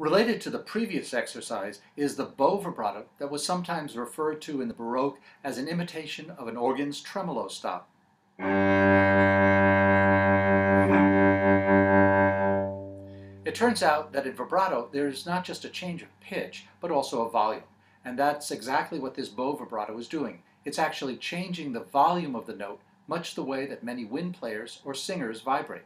Related to the previous exercise is the bow vibrato that was sometimes referred to in the Baroque as an imitation of an organ's tremolo stop. It turns out that in vibrato there is not just a change of pitch, but also a volume. And that's exactly what this bow vibrato is doing. It's actually changing the volume of the note, much the way that many wind players or singers vibrate.